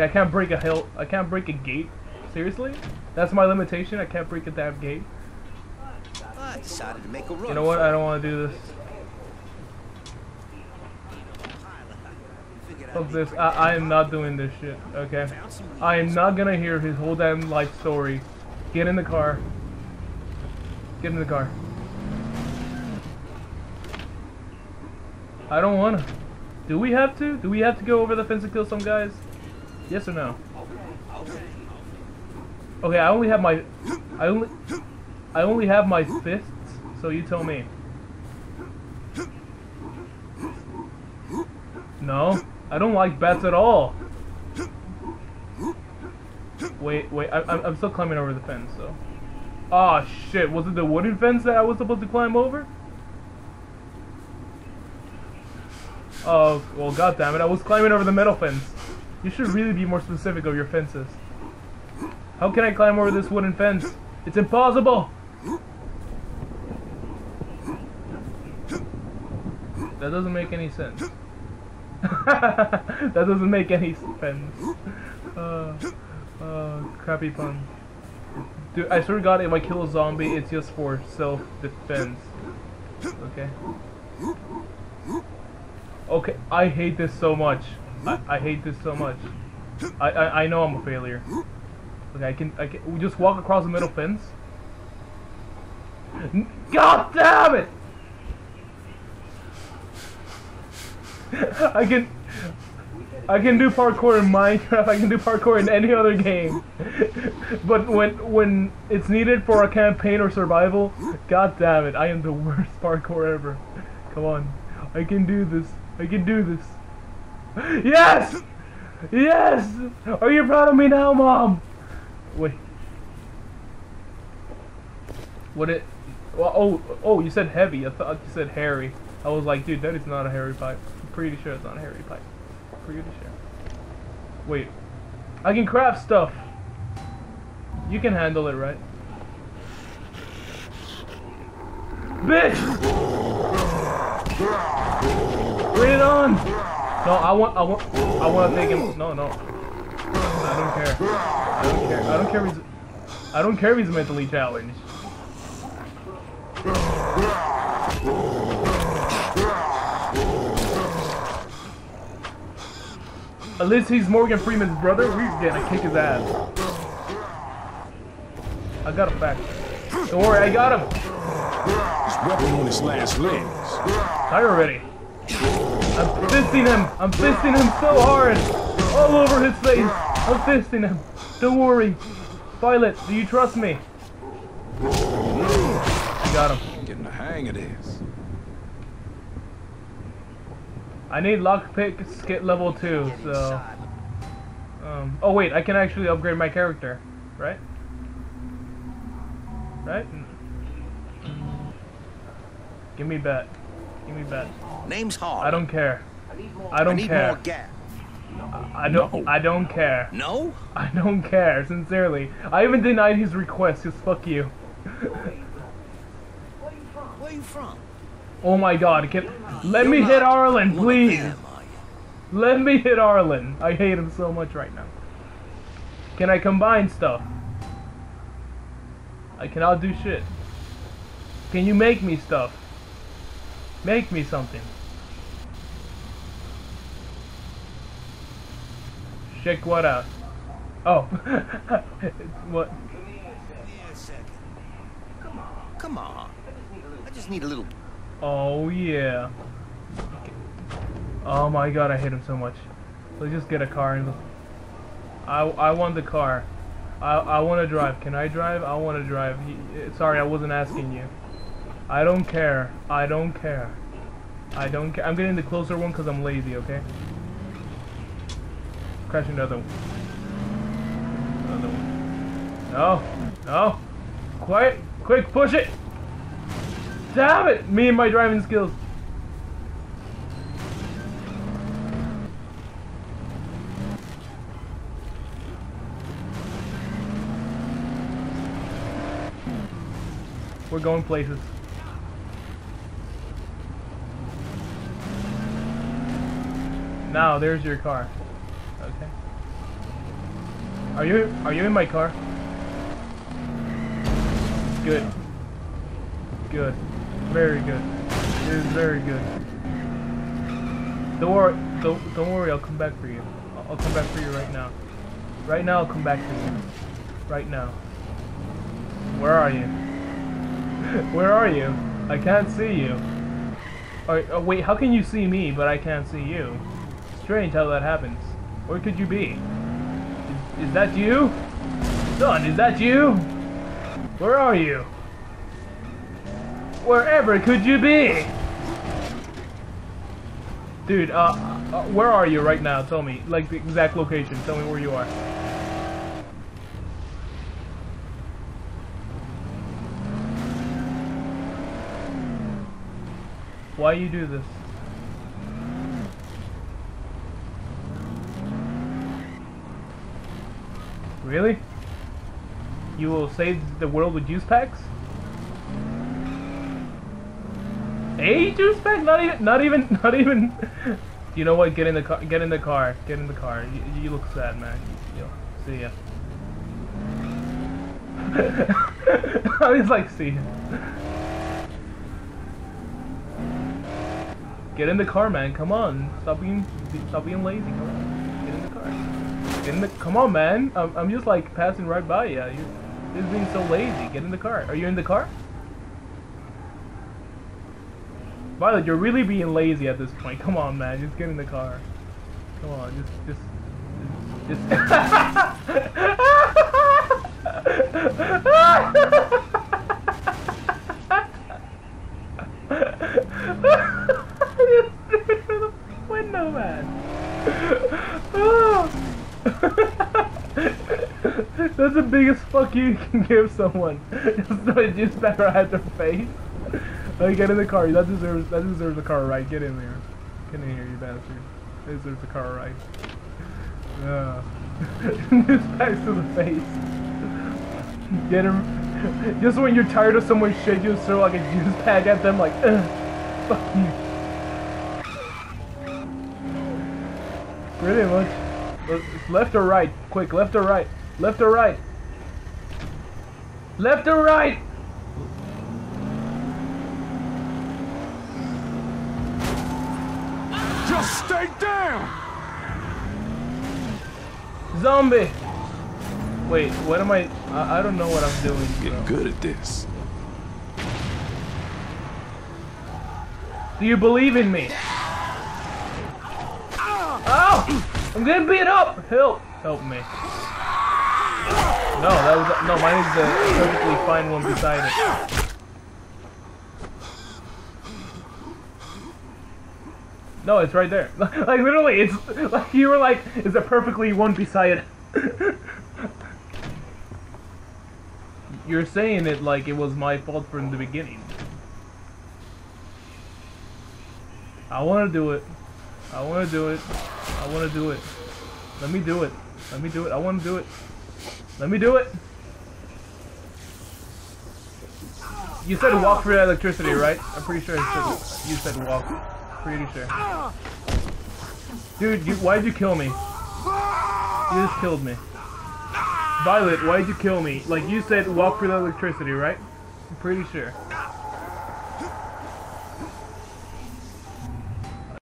I can't break a hill. I can't break a gate. Seriously? That's my limitation. I can't break a damn gate. I decided to make a run. You know what? I don't want to do this. Fuck this. I, I am not doing this shit. Okay. I am not gonna hear his whole damn life story. Get in the car. Get in the car. I don't wanna. Do we have to? Do we have to go over the fence and kill some guys? Yes or no? Okay, I only have my I only I only have my fists, so you tell me. No, I don't like bats at all. Wait, wait, I, I'm, I'm still climbing over the fence, so. Oh ah, shit, was it the wooden fence that I was supposed to climb over? Oh, well, god damn it, I was climbing over the metal fence. You should really be more specific of your fences. How can I climb over this wooden fence? It's impossible! That doesn't make any sense. that doesn't make any sense. Uh, uh, crappy pun. Dude, I swear to God, if I kill a zombie, it's just for self-defense. Okay. Okay, I hate this so much. I, I hate this so much. I, I I know I'm a failure. Okay, I can I can we just walk across the middle fence. God damn it! I can I can do parkour in Minecraft. I can do parkour in any other game. but when when it's needed for a campaign or survival, god damn it, I am the worst parkour ever. Come on. I can do this. I can do this. Yes! Yes! Are you proud of me now, mom? Wait. What it well, oh, oh, you said heavy. I thought you said hairy. I was like, dude, that is not a hairy pipe. I'm pretty sure it's not a hairy pipe. Pretty sure. Wait. I can craft stuff. You can handle it, right? Bitch! Bring it on! No, I want, I want, I want to take him. No, no. I don't care. I don't care. I don't care if he's, I don't care if he's mentally challenged. At least he's Morgan Freeman's brother. We're gonna kick his ass. I got him back. Don't worry, I got him. He's walking on his last legs. Die already. I'm fisting him. I'm fisting him so hard. All over his face. I'm fisting him. Don't worry. Violet, do you trust me? I got him. Getting the hang of this. I need lockpick skit level 2, so... Um, oh wait, I can actually upgrade my character, right? Right? Give me bet. Give me bet. Name's hard. I don't care. I I don't need care. more gas. I don't. No. I don't care. No? I don't care. Sincerely, I even denied his request. Just fuck you. Where you from? Where you from? Oh my God! Can let You're me hit Arlen, please. them. Let me hit Arlen. I hate him so much right now. Can I combine stuff? I cannot do shit. Can you make me stuff? Make me something. Check what out. Oh. what? Give me a second. Come on. Come on. I just need a little. Oh yeah. Oh my god, I hate him so much. Let's just get a car and I I want the car. I I want to drive. Can I drive? I want to drive. He, sorry, I wasn't asking you. I don't care. I don't care. I don't care. I'm getting the closer one because I'm lazy. Okay. Crash another one. Another one. No. No. Quiet. Quick, push it. Damn it! Me and my driving skills. We're going places. Now, there's your car. Okay. Are you are you in my car? Good. Good. Very good. It is very good. Don't worry. Don't don't worry. I'll come back for you. I'll, come back for you right now. Right now, I'll come back for you. Right now. Where are you? Where are you? I can't see you. Oh, oh, wait, how can you see me, but I can't see you? Strange how that happens. Where could you be? Is, is that you? Son, is that you? Where are you? Wherever could you be? Dude, uh, uh, where are you right now? Tell me, like the exact location. Tell me where you are. Why you do this? Really? You will save the world with juice packs? A juice pack? Not even, not even, not even. you know what? Get in the car. Get in the car. Get in the car. You, you look sad, man. See ya. I was like, see ya. Get in the car, man. Come on. Stop being, stop being lazy. Come on. Get in the car. Get in the. Come on, man. I'm, I'm just like passing right by you. You're just being so lazy. Get in the car. Are you in the car? Violet, you're really being lazy at this point. Come on, man. Just get in the car. Come on. Just, just, just. window, man. That's the biggest fuck you can give someone. Just throw juice back right at their face. Oh, like, get in the car. That deserves that deserves a car ride. Get in there. Get in here, you bastard. That deserves a car ride. Yeah. Juice back to the face. Get him. Just when you're tired of someone's shit, you just throw like a juice pack at them, like, fuck you. Pretty much. Left or right? Quick, left or right? Left or right? Left or right? Just stay down! Zombie! Wait, what am I? I, I don't know what I'm doing. Getting bro. good at this. Do you believe in me? Ow! I'm getting beat up! Help! Help me. No, that was no. Mine is the perfectly fine one beside it. No, it's right there. Like literally, it's like you were like, is a perfectly one beside it? You're saying it like it was my fault from the beginning. I want to do it. I want to do it. I want to do it. Let me do it. Let me do it. I want to do it. Let me do it. You said walk for electricity, right? I'm pretty sure said, you said walk. Pretty sure. Dude, you, why'd you kill me? You just killed me. Violet, why'd you kill me? Like you said walk for the electricity, right? I'm pretty sure.